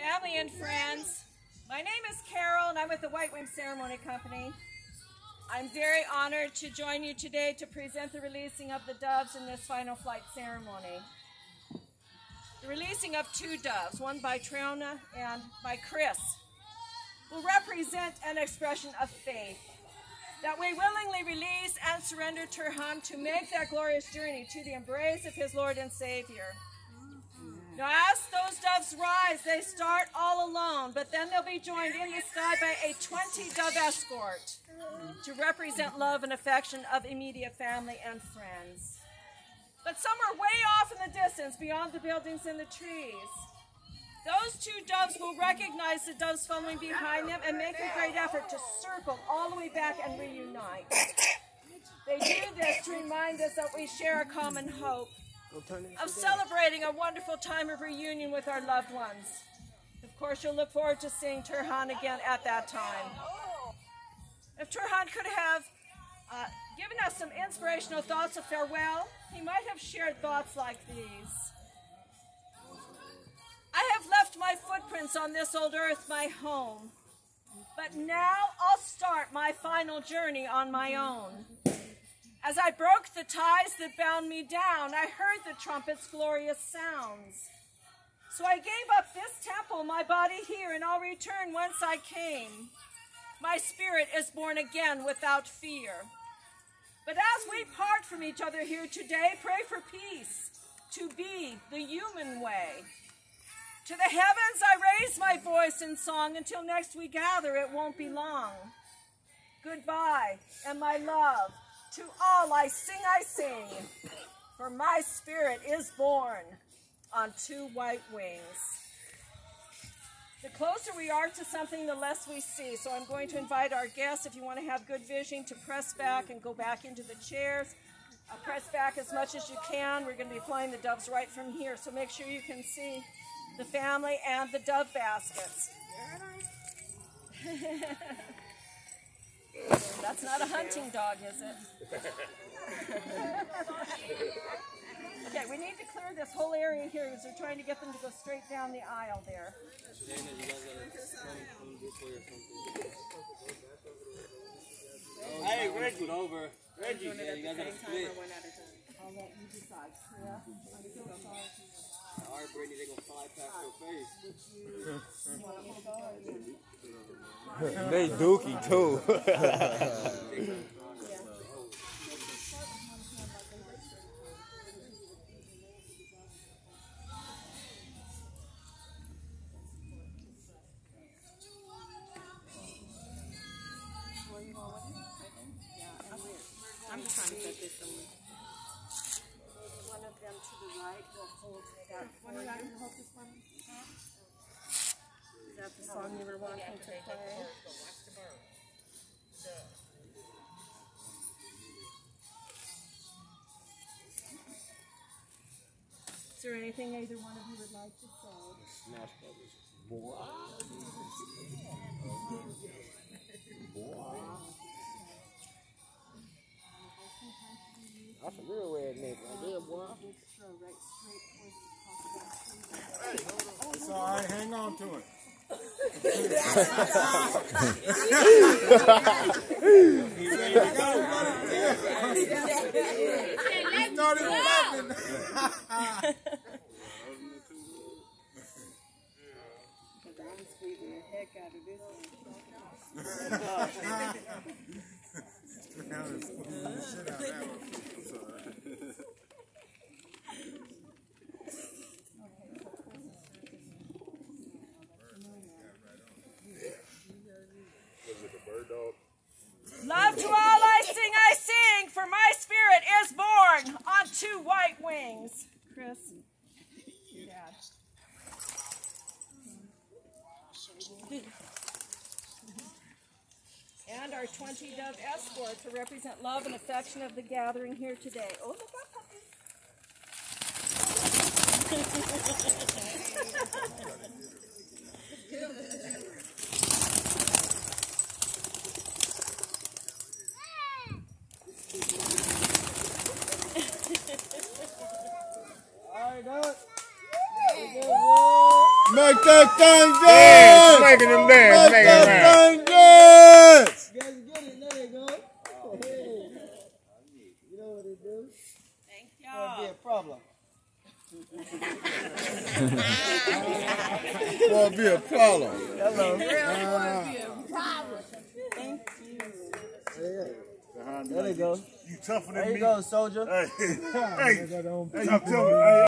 Family and friends, my name is Carol and I'm with the White Wing Ceremony Company. I'm very honored to join you today to present the releasing of the doves in this final flight ceremony. The releasing of two doves, one by Triona and by Chris, will represent an expression of faith that we willingly release and surrender Tahon to make that glorious journey to the embrace of his Lord and Savior. Now, as those doves rise, they start all alone, but then they'll be joined in the sky by a 20 dove escort to represent love and affection of immediate family and friends. But some are way off in the distance beyond the buildings and the trees. Those two doves will recognize the doves following behind them and make a great effort to circle all the way back and reunite. They do this to remind us that we share a common hope of celebrating a wonderful time of reunion with our loved ones. Of course, you'll look forward to seeing Tahon again at that time. If Tahon could have uh, given us some inspirational thoughts of farewell, he might have shared thoughts like these. I have left my footprints on this old earth, my home. But now I'll start my final journey on my own. As I broke the ties that bound me down, I heard the trumpet's glorious sounds. So I gave up this temple, my body here, and I'll return whence I came. My spirit is born again without fear. But as we part from each other here today, pray for peace, to be the human way. To the heavens I raise my voice in song. Until next we gather, it won't be long. Goodbye, and my love. To all I sing, I sing. For my spirit is born on two white wings. The closer we are to something, the less we see. So I'm going to invite our guests, if you want to have good vision, to press back and go back into the chairs. Uh, press back as much as you can. We're going to be flying the doves right from here, so make sure you can see the family and the dove baskets. That's not a hunting dog, is it? okay, we need to clear this whole area here because they're trying to get them to go straight down the aisle there. Hey, Reggie, over. Reggie, yeah, you guys gotta split. I'll let you decide. Yeah? All right, Brittany, they gonna fly past your face. They dookie too. I'm trying to set this somewhere. One of them to the right will hold that for you. Is that the song you were wanting to play? Is there anything either one of you would like to say? Smash Brothers. on to it. He's ready to go. He started laughing. I'm squeezing the heck out of this one. Now it's squeezing the shit out of that one. It's all right. Love to all I sing, I sing, for my spirit is born on two white wings. Chris. Dad. And our 20 dove escort to represent love and affection of the gathering here today. Oh, look up, puppy. All right, Doug. Very good, boy. Make that thing Yeah, dance! making them dance, Make making them that dance. thing dance! You guys get it. There you go. Hey. You know what it do? Thank Gonna be y'all. a problem. Won't be a problem. Hello. Uh-huh. There you go. You tougher than me. There you me. go, soldier. Hey, hey, hey, you tougher. Hey,